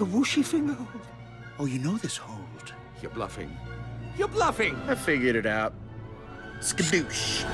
The whooshy finger hold. Oh, you know this hold. You're bluffing. You're bluffing. I figured it out. Skadoosh.